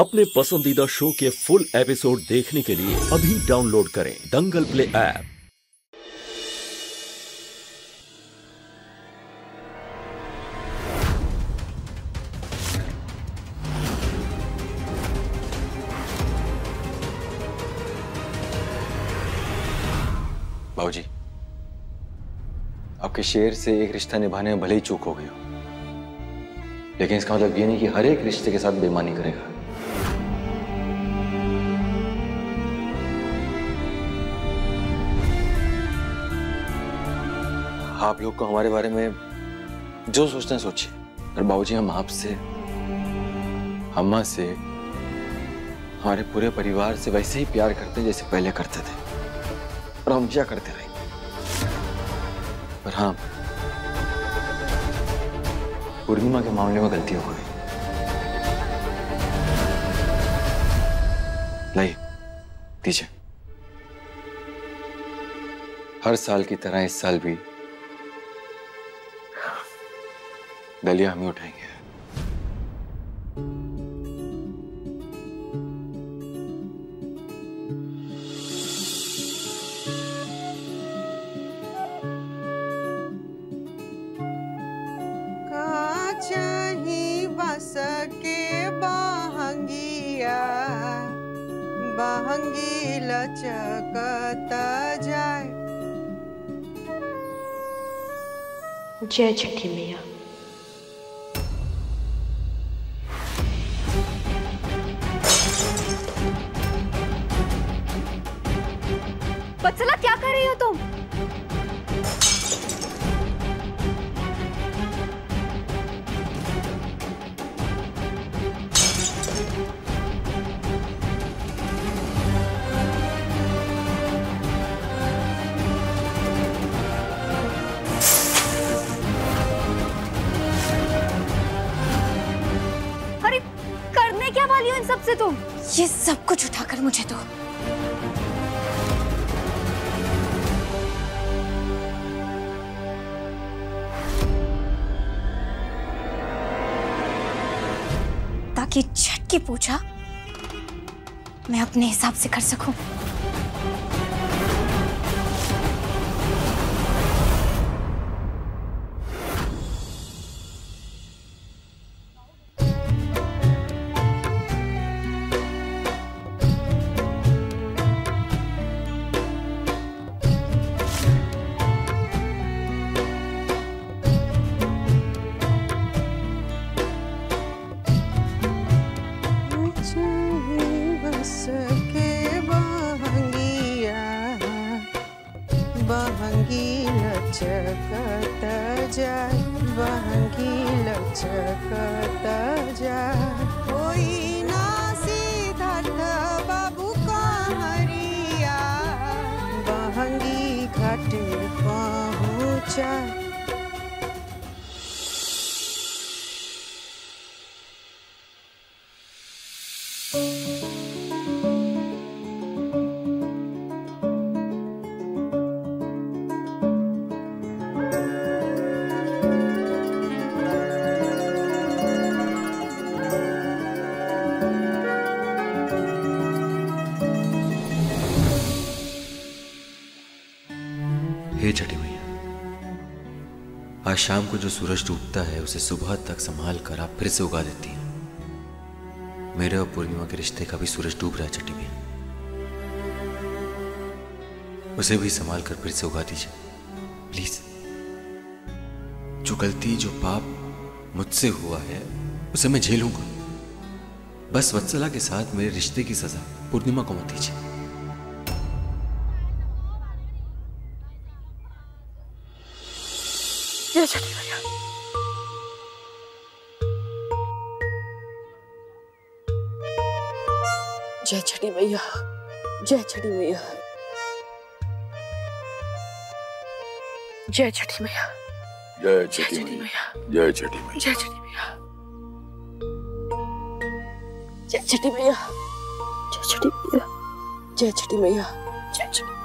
अपने पसंदीदा शो के फुल एपिसोड देखने के लिए अभी डाउनलोड करें दंगल प्ले ऐप। बाबूजी, आपके शेर से एक रिश्ता निभाने में भले ही चूक हो गई हो, लेकिन इसका मतलब ये नहीं कि हर एक रिश्ते के साथ बेमानी करेगा। आप लोग को हमारे बारे में जो सोचना है सोचिए। और बाबूजी हम आपसे, अम्मा से, हमारे पूरे परिवार से वैसे ही प्यार करते हैं जैसे पहले करते थे। और हम क्या करते रहेंगे? पर हाँ पूर्णिमा के मामले में गलती हो गई। नहीं दीजिए। हर साल की तरह इस साल भी दलिया हम ही उठाएँगे बहंगिया बहंगी लचकत जाए जय छठी मैया। बत्सला क्या कर रही हो तुम? अरे करने क्या वाली हो इन सबसे तुम? ये सब कुछ उठाकर मुझे दो। ताकि छठ की पूजा मैं अपने हिसाब से कर सकूँ? लचकत जाए बहंगी लचकत जाए। कोई ना सिद्धार्थ बाबू कहरिया बहंगी घाट पहुँचा आज शाम को जो सूरज डूबता है, उसे सुबह तक संभाल कर आप फिर से उगा देती हैं। मेरे और पूर्णिमा के रिश्ते का भी सूरज डूब रहा है छठी मैया उसे भी संभाल कर फिर से उगा दीजिए। प्लीज़। जो गलती, जो पाप मुझसे हुआ है, उसे मैं झेलूँगा। बस वत्सला के साथ मेरे रिश्ते की सजा पूर्णिमा को मत दीजिए। जय छठी मैया जय छठी मैया जय छठी मैया जय छठी मैया जय छठी मैया जय छठी मैया जय छठी मैया जय छठी मैया जय छठी मैया जय छठी मैया जय छठी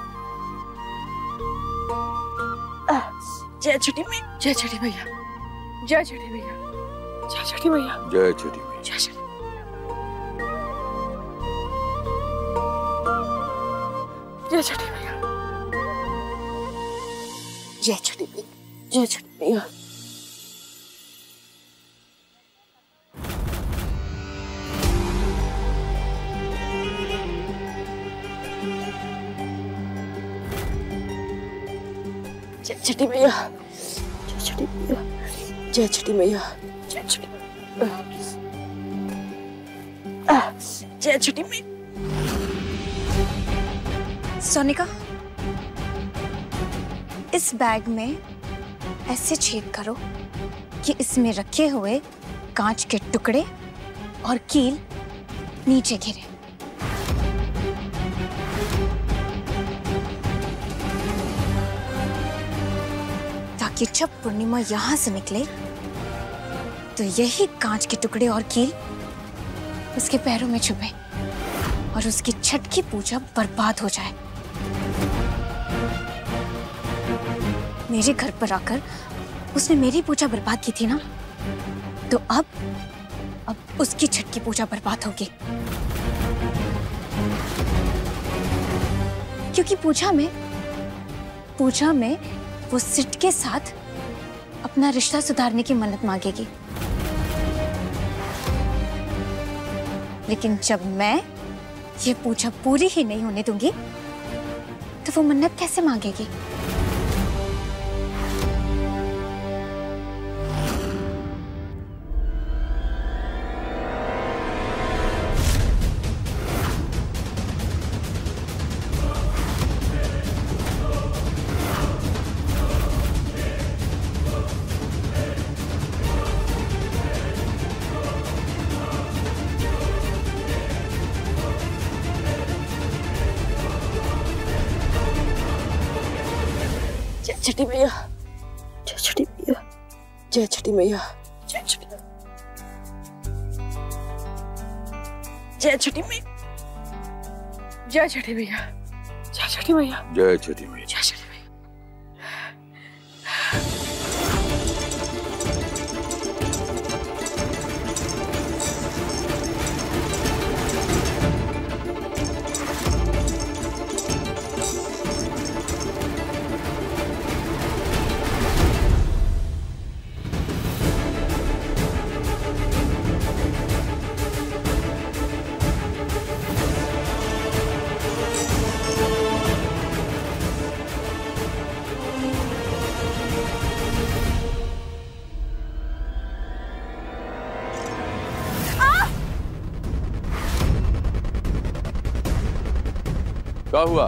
जय छठी में जय छठी भैया। जय छठी भैया। जय छठी भैया। जय छठी भैया। जय छठी। जय छठी भैया। जय छठी भैया। जय छठी भैया। छठी भैया। छठी मैया जय छठी मैया जय छठी जय छठी मैया सोनिका, इस बैग में ऐसे छेद करो कि इसमें रखे हुए कांच के टुकड़े और कील नीचे गिरे। ताकि जब पूर्णिमा यहाँ से निकले तो यही कांच के टुकड़े और कील उसके पैरों में छुपे और उसकी छठ की पूजा बर्बाद हो जाए मेरे घर पर आकर उसने मेरी पूजा बर्बाद की थी ना तो अब अब उसकी छठ की पूजा बर्बाद होगी क्योंकि पूजा में पूजा में वो सिट के साथ अपना रिश्ता सुधारने की मन्नत मांगेगी। लेकिन जब मैं ये पूछा पूरी ही नहीं होने दूँगी तो वो मन्नत कैसे मांगेगी? जय छठी मैया। जय छठी मैया। जय छठी मैया। जय छठी जय छठी मैया। जय छठी मैया। जय छठी मैया। जय छठी मैया। क्या हुआ?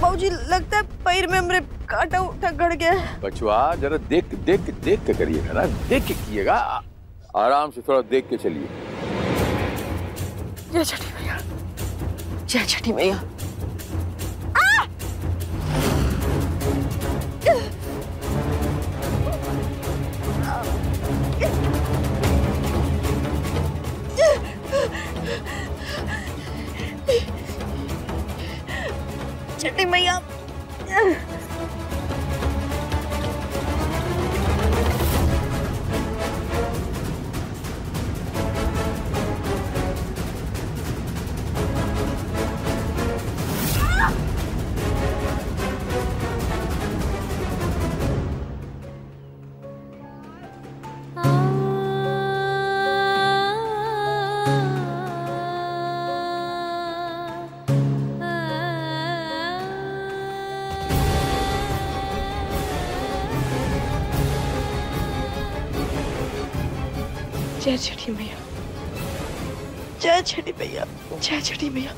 बाबूजी लगता है पैर में हमरे कांटा उठा गड़ गया बचुआ बचवा जरा देख देख देख के करिएगा ना देख के किएगा आराम से थोड़ा देख के चलिए। जय छठी भैया जय छठी मैया। tem maior जय छठी मैया। जय छठी मैया जय छठी मैया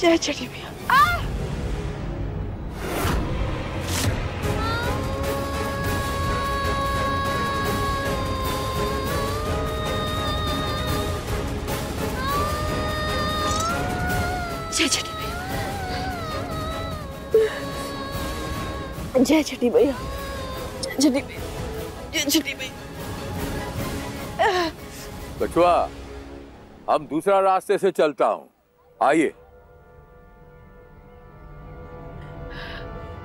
जय छठी मैया। जय छठी भैया जय छठी भैया जय छठी बचवा हम दूसरा रास्ते से चलता हूँ। आइए।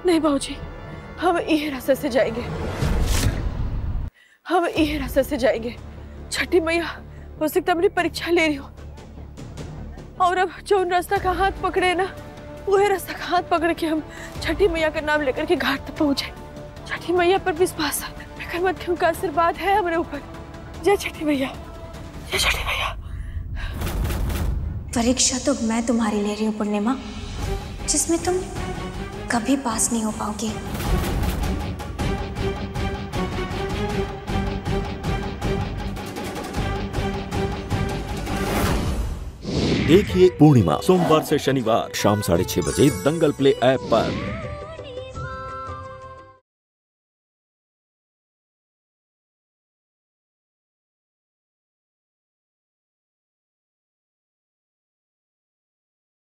नहीं बाबूजी, हम ये रास्ते से जाएँगे। हम ये रास्ते से जाएँगे। छठी मैया हो सकता अपनी परीक्षा ले रही हो। और अब जो उन रास्ता का हाथ पकड़े ना, वह रास्ता का हाथ पकड़ के हम छठी मैया का नाम लेकर के घाट तक पहुँचे। छठी मैया पर विश्वास है मत का आशीर्वाद है हमारे ऊपर। जय छठी मैया। परीक्षा तो मैं तुम्हारी ले रही हूँ पूर्णिमा जिसमें तुम कभी पास नहीं हो पाओगे। देखिए पूर्णिमा सोमवार से शनिवार शाम साढ़े छह बजे दंगल प्ले ऐप पर।